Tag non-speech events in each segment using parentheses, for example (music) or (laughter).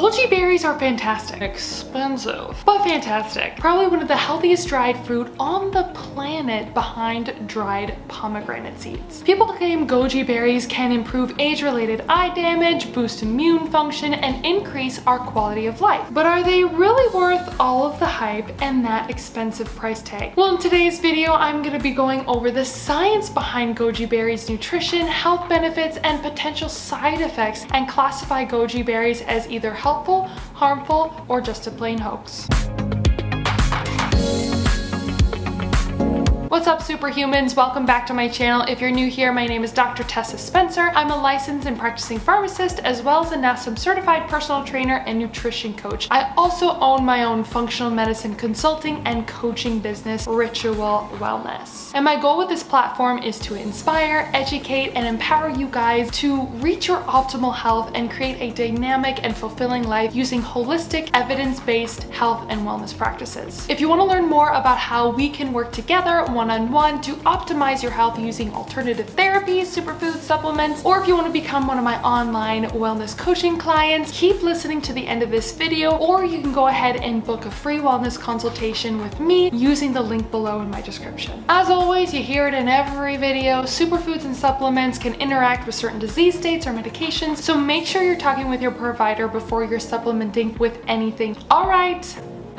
Goji berries are fantastic. Expensive, but fantastic. Probably one of the healthiest dried fruit on the planet behind dried pomegranate seeds. People claim goji berries can improve age-related eye damage, boost immune function, and increase our quality of life. But are they really worth all of the hype and that expensive price tag? Well, in today's video, I'm gonna be going over the science behind goji berries nutrition, health benefits, and potential side effects, and classify goji berries as either helpful, harmful, or just a plain hoax. What's up superhumans? Welcome back to my channel. If you're new here, my name is Dr. Tessa Spencer. I'm a licensed and practicing pharmacist as well as a NASM certified personal trainer and nutrition coach. I also own my own functional medicine consulting and coaching business, Ritual Wellness. And my goal with this platform is to inspire, educate, and empower you guys to reach your optimal health and create a dynamic and fulfilling life using holistic, evidence-based health and wellness practices. If you want to learn more about how we can work together one-on-one -on -one to optimize your health using alternative therapies, superfood supplements, or if you want to become one of my online wellness coaching clients, keep listening to the end of this video, or you can go ahead and book a free wellness consultation with me using the link below in my description. As always, you hear it in every video, superfoods and supplements can interact with certain disease states or medications, so make sure you're talking with your provider before you're supplementing with anything. All right,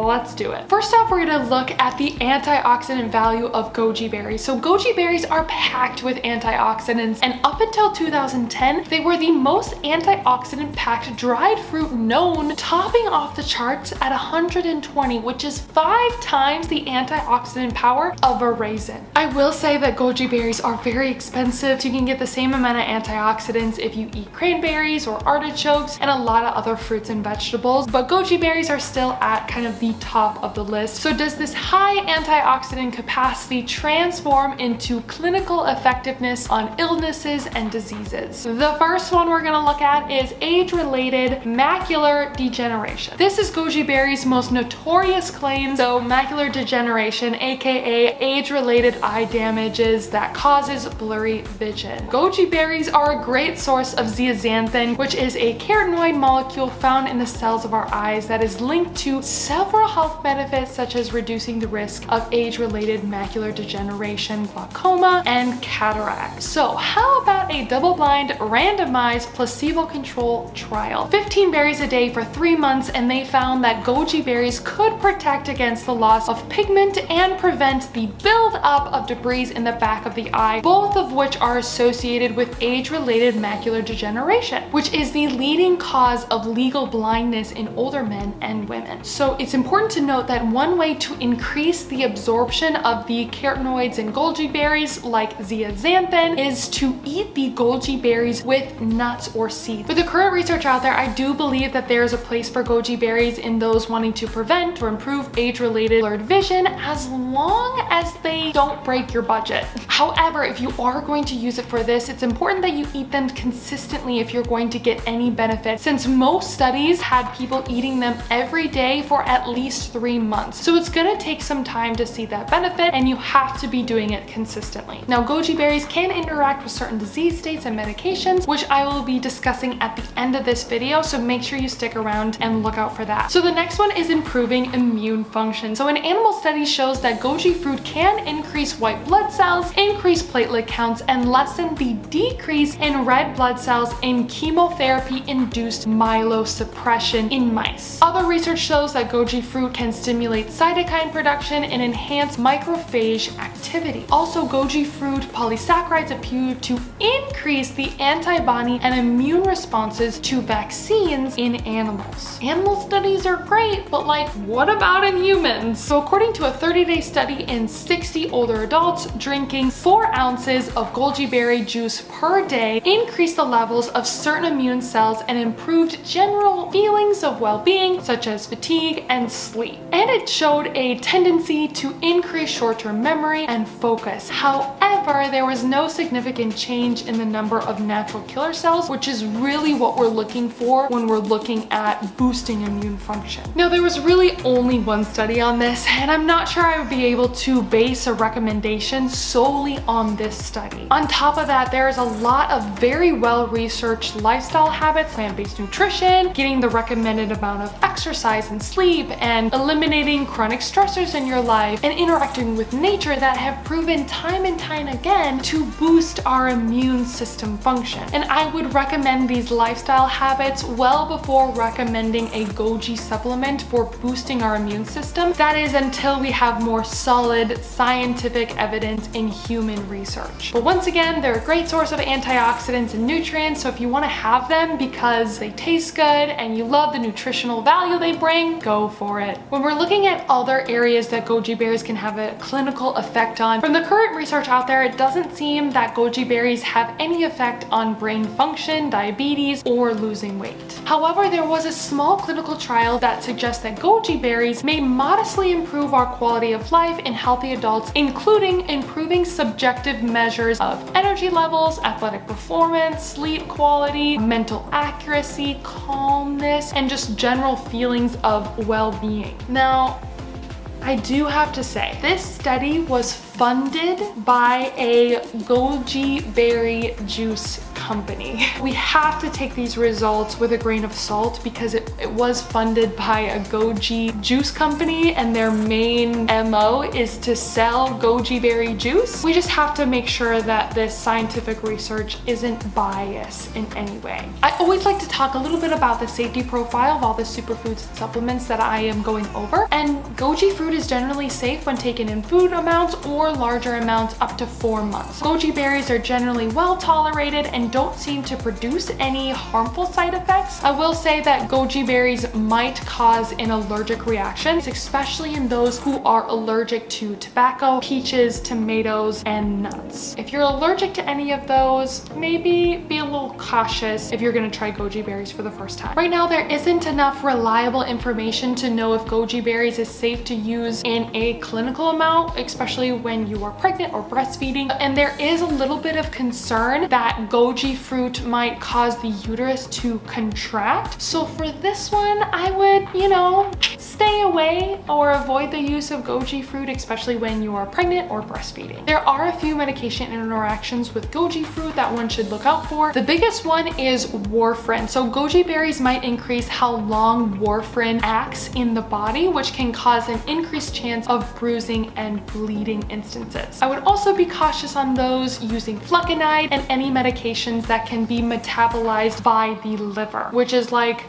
let's do it. First off, we're gonna look at the antioxidant value of goji berries. So goji berries are packed with antioxidants and up until 2010, they were the most antioxidant packed dried fruit known, topping off the charts at 120, which is five times the antioxidant power of a raisin. I will say that goji berries are very expensive. So you can get the same amount of antioxidants if you eat cranberries or artichokes and a lot of other fruits and vegetables, but goji berries are still at kind of the top of the list. So does this high antioxidant capacity transform into clinical effectiveness on illnesses and diseases? The first one we're gonna look at is age-related macular degeneration. This is goji berry's most notorious claim. So macular degeneration, aka age-related eye damages that causes blurry vision. Goji berries are a great source of zeaxanthin, which is a carotenoid molecule found in the cells of our eyes that is linked to several health benefits such as reducing the risk of age-related macular degeneration, glaucoma, and cataract. So how about a double-blind, randomized, placebo-controlled trial? 15 berries a day for three months and they found that goji berries could protect against the loss of pigment and prevent the build-up of debris in the back of the eye, both of which are associated with age-related macular degeneration, which is the leading cause of legal blindness in older men and women. So it's important to note that one way to increase the absorption of the carotenoids in goji berries like zeaxanthin is to eat the goji berries with nuts or seeds. With the current research out there, I do believe that there is a place for goji berries in those wanting to prevent or improve age-related blurred vision as long as they don't break your budget. However, if you are going to use it for this, it's important that you eat them consistently if you're going to get any benefit since most studies had people eating them every day for at least three months. So it's gonna take some time to see that benefit and you have to be doing it consistently. Now goji berries can interact with certain disease states and medications, which I will be discussing at the end of this video, so make sure you stick around and look out for that. So the next one is improving immune function. So an animal study shows that goji fruit can increase white blood cells, increase platelet counts, and lessen the decrease in red blood cells in chemotherapy-induced myelosuppression in mice. Other research shows that goji fruit can stimulate cytokine production and enhance macrophage activity. Also, goji fruit polysaccharides appear to increase the antibody and immune responses to vaccines in animals. Animal studies are great, but like, what about in humans? So according to a 30-day study in 60 older adults, drinking 4 ounces of goji berry juice per day increased the levels of certain immune cells and improved general feelings of well-being, such as fatigue and and sleep. And it showed a tendency to increase short-term memory and focus. However, there was no significant change in the number of natural killer cells, which is really what we're looking for when we're looking at boosting immune function. Now, there was really only one study on this, and I'm not sure I would be able to base a recommendation solely on this study. On top of that, there is a lot of very well-researched lifestyle habits, plant-based nutrition, getting the recommended amount of exercise and sleep, and eliminating chronic stressors in your life, and interacting with nature that have proven time and time again to boost our immune system function. And I would recommend these lifestyle habits well before recommending a Goji supplement for boosting our immune system. That is until we have more solid scientific evidence in human research. But once again, they're a great source of antioxidants and nutrients, so if you wanna have them because they taste good and you love the nutritional value they bring, go for it. When we're looking at other areas that goji berries can have a clinical effect on, from the current research out there, it doesn't seem that goji berries have any effect on brain function, diabetes, or losing weight. However, there was a small clinical trial that suggests that goji berries may modestly improve our quality of life in healthy adults, including improving subjective measures of energy levels, athletic performance, sleep quality, mental accuracy, calmness, and just general feelings of well-being. Now, I do have to say, this study was funded by a goji berry juice company. We have to take these results with a grain of salt because it, it was funded by a goji juice company and their main MO is to sell goji berry juice. We just have to make sure that this scientific research isn't biased in any way. I always like to talk a little bit about the safety profile of all the superfoods and supplements that I am going over. And goji fruit is generally safe when taken in food amounts or larger amounts up to four months. Goji berries are generally well tolerated and don't seem to produce any harmful side effects. I will say that goji berries might cause an allergic reaction, especially in those who are allergic to tobacco, peaches, tomatoes, and nuts. If you're allergic to any of those, maybe be a little cautious if you're gonna try goji berries for the first time. Right now, there isn't enough reliable information to know if goji berries is safe to use in a clinical amount, especially when you are pregnant or breastfeeding. And there is a little bit of concern that goji goji fruit might cause the uterus to contract. So for this one, I would, you know, stay away or avoid the use of goji fruit, especially when you are pregnant or breastfeeding. There are a few medication interactions with goji fruit that one should look out for. The biggest one is warfarin. So goji berries might increase how long warfarin acts in the body, which can cause an increased chance of bruising and bleeding instances. I would also be cautious on those using flecainide and any medication that can be metabolized by the liver, which is like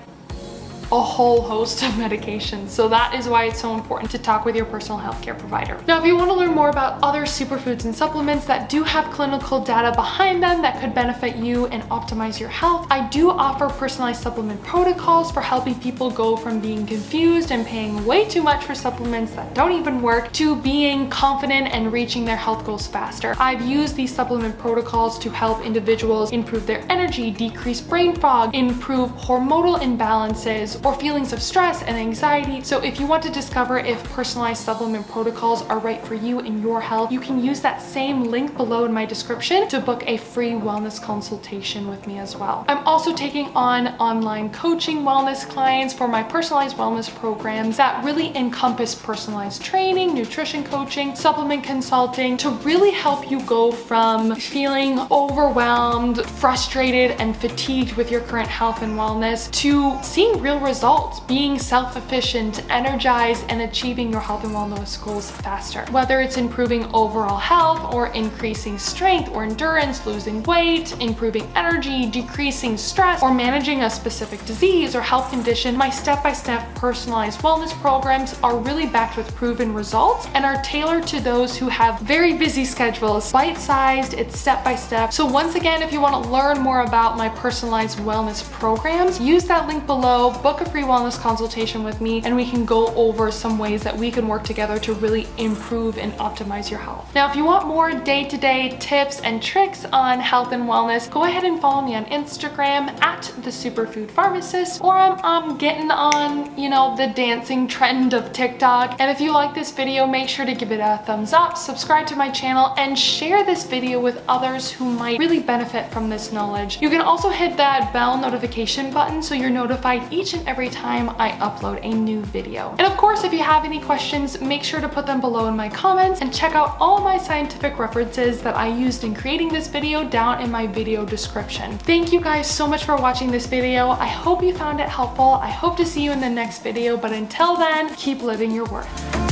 a whole host of medications. So that is why it's so important to talk with your personal healthcare provider. Now, if you want to learn more about other superfoods and supplements that do have clinical data behind them that could benefit you and optimize your health, I do offer personalized supplement protocols for helping people go from being confused and paying way too much for supplements that don't even work to being confident and reaching their health goals faster. I've used these supplement protocols to help individuals improve their energy, decrease brain fog, improve hormonal imbalances, or feelings of stress and anxiety. So if you want to discover if personalized supplement protocols are right for you and your health, you can use that same link below in my description to book a free wellness consultation with me as well. I'm also taking on online coaching wellness clients for my personalized wellness programs that really encompass personalized training, nutrition coaching, supplement consulting to really help you go from feeling overwhelmed, frustrated, and fatigued with your current health and wellness to seeing real results results, being self-efficient, energized, and achieving your health and wellness goals faster. Whether it's improving overall health or increasing strength or endurance, losing weight, improving energy, decreasing stress, or managing a specific disease or health condition, my step-by-step -step personalized wellness programs are really backed with proven results and are tailored to those who have very busy schedules, bite-sized, it's step-by-step. -step. So once again, if you wanna learn more about my personalized wellness programs, use that link below, book book a free wellness consultation with me and we can go over some ways that we can work together to really improve and optimize your health. Now, if you want more day-to-day -day tips and tricks on health and wellness, go ahead and follow me on Instagram at the Superfood Pharmacist, or I'm, I'm getting on, you know, the dancing trend of TikTok. And if you like this video, make sure to give it a thumbs up, subscribe to my channel, and share this video with others who might really benefit from this knowledge. You can also hit that bell notification button so you're notified each and every time I upload a new video. And of course, if you have any questions, make sure to put them below in my comments and check out all my scientific references that I used in creating this video down in my video description. Thank you guys so much for watching this video. I hope you found it helpful. I hope to see you in the next video, but until then, keep living your worth.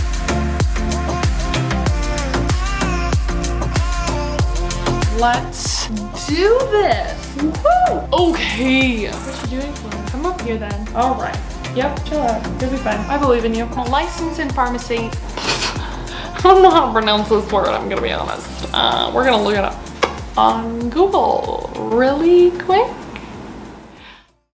Let's do this. Woo! Okay. What you doing for? Come up here then. All right. Yep, chill out. You'll be fine. I believe in you. A licensed in pharmacy. (laughs) I don't know how to pronounce this word, I'm gonna be honest. Uh, we're gonna look it up on Google really quick.